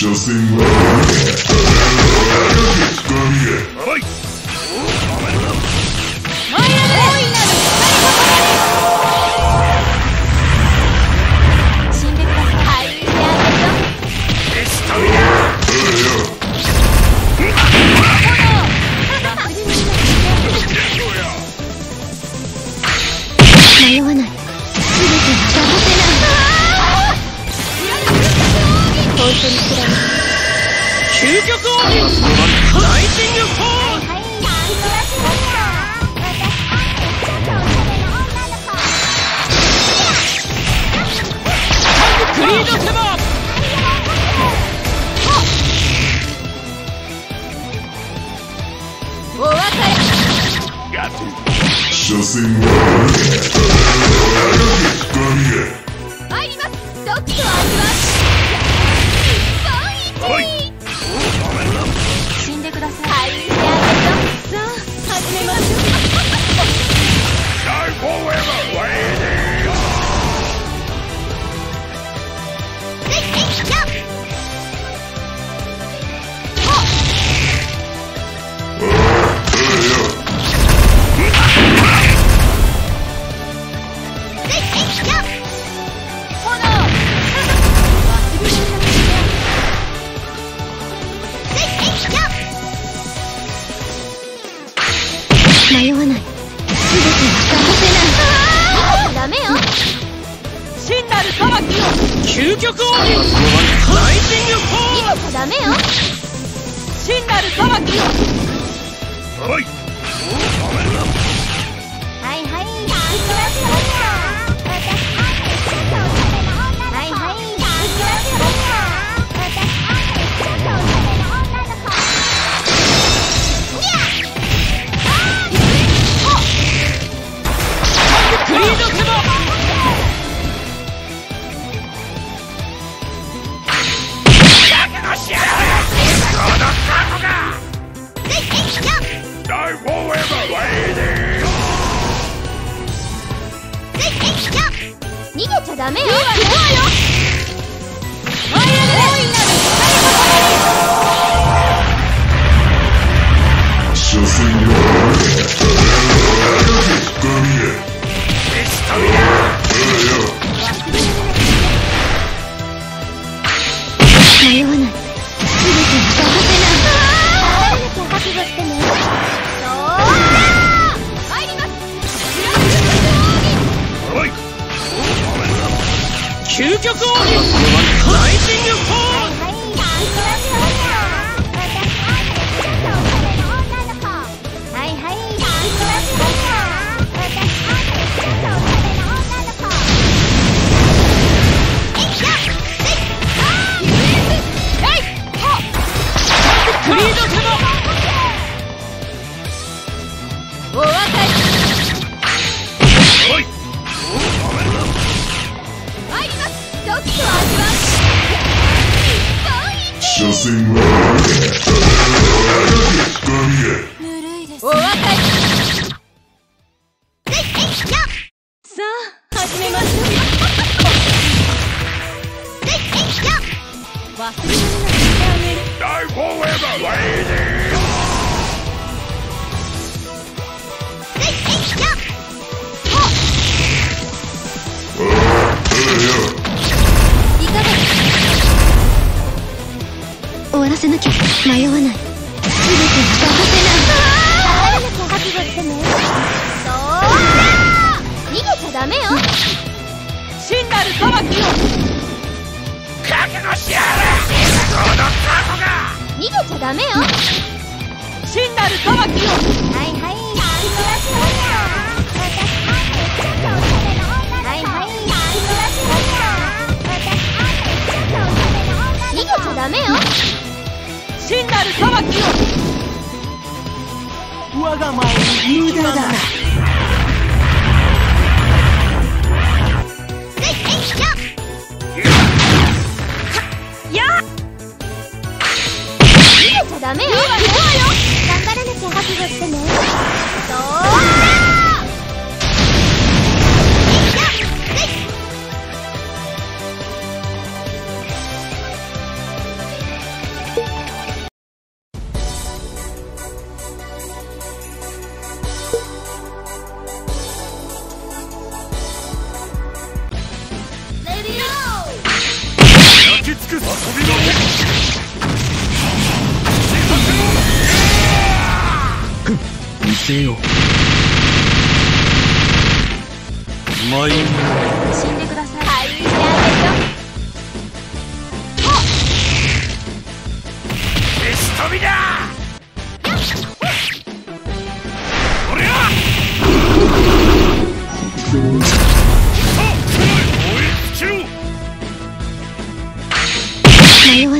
所詮は神へはい Crossing Road. 迷わない。全ては騙せない。ダメよ。真なる裁きを。究極奥義ライジングフォーダメよ。真なる裁きを。はいはい逃げちゃダメよ。究極奥義ライジングフォールはい。はいクリード忘れ物なる Die forever waiting いかがです終わらせなきゃ迷わない全ては騙せない離れなきゃ覚悟してねそう逃げちゃダメよダメよ。真なるをはいはいはいはい。逃げちゃダメよ。真なるを我が前に無駄だ。逃マイン死んでください。回遊してあ石飛びだ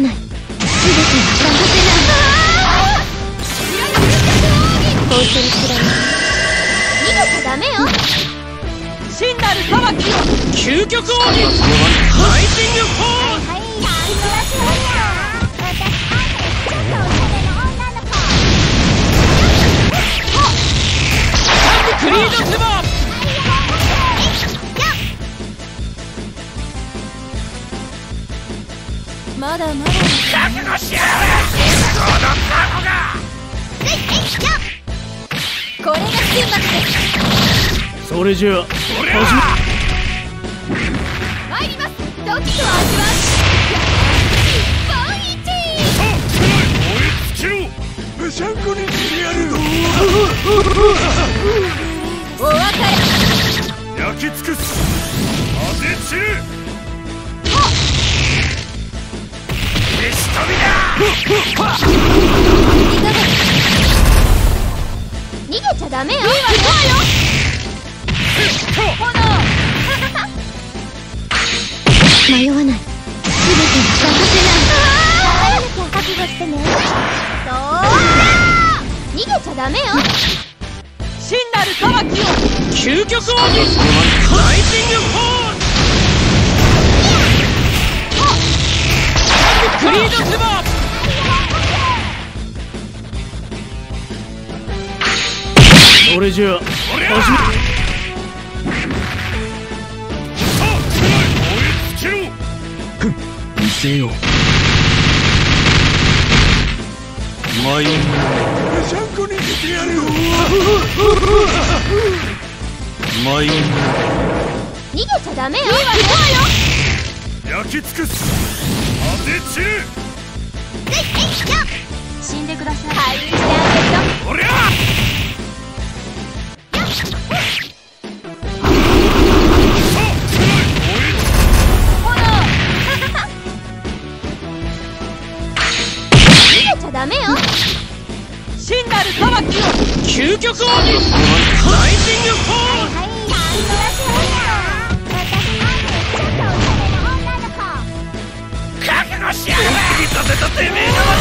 ない。全ては任せな。い本当に嫌い。逃げちゃダメよ究極王にライジングフォースクリードセバーまだまだ覚悟しやがれこのタコがこれが終末ですそれじゃあ参ります。時と味わ日本一燃え尽きろブシャンコにしてやる逃げちゃダメよ。真なる裁きを究極王にライジングフォースクリードセバーそれじゃあ俺はさあ燃え尽きろ見せよマインシャンコに。してやるマイン逃げちゃダメよ焼き尽くす当て散る死んでください回遊してあ俺は逃極王にライジングフォーさせたてめえの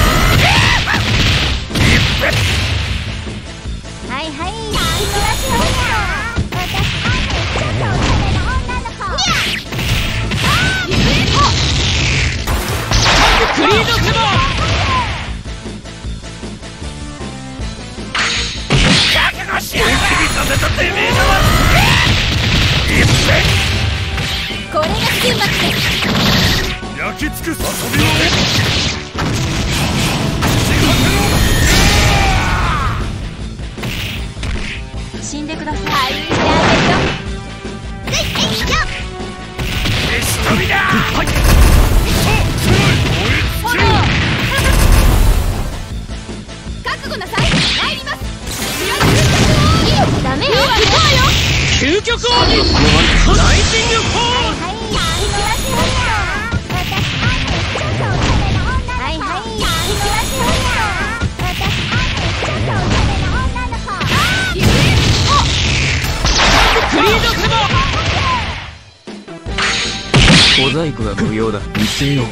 き尽くす遊びを死んでください回遊してあ石飛びだはい。げるよ覚悟なさい参りますよ究極王にライジングフォー小細工が無用だ見せよう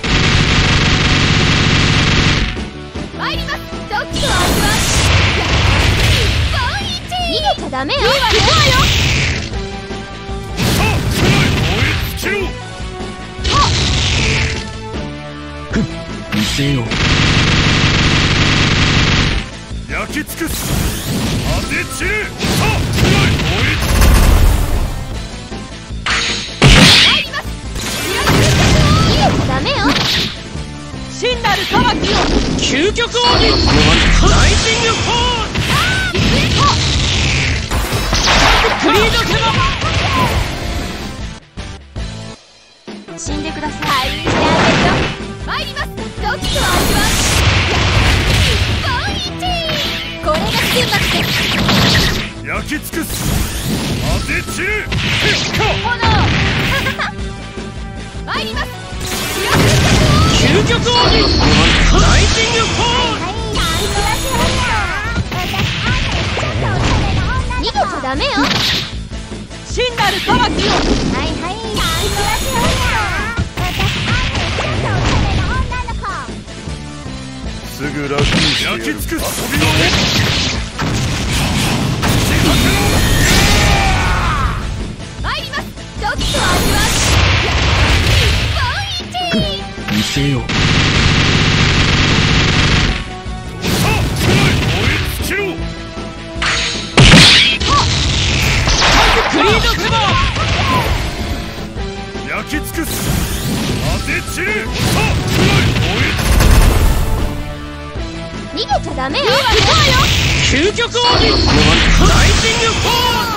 参ります時と味わ日本一逃げちゃダメよ燃え尽きろ見せよう焼き尽くす当て散る真なる裁きを究極王にライジングフォースクリードセバ死んでくださいしてあげるよ参ります。時とっと味わこれが終末で焼き尽くす。当て散る。炎。参ります。究極奥義ライジングフォー逃げちゃダメよ真なる裁きをはいはいなんとらせよ私あんたちょっとおしゃれな女の子すぐ楽にしてやる焼き尽くす飛びの参りますちょっと味わせよダメよ。究極奥義ライジングフォー。ル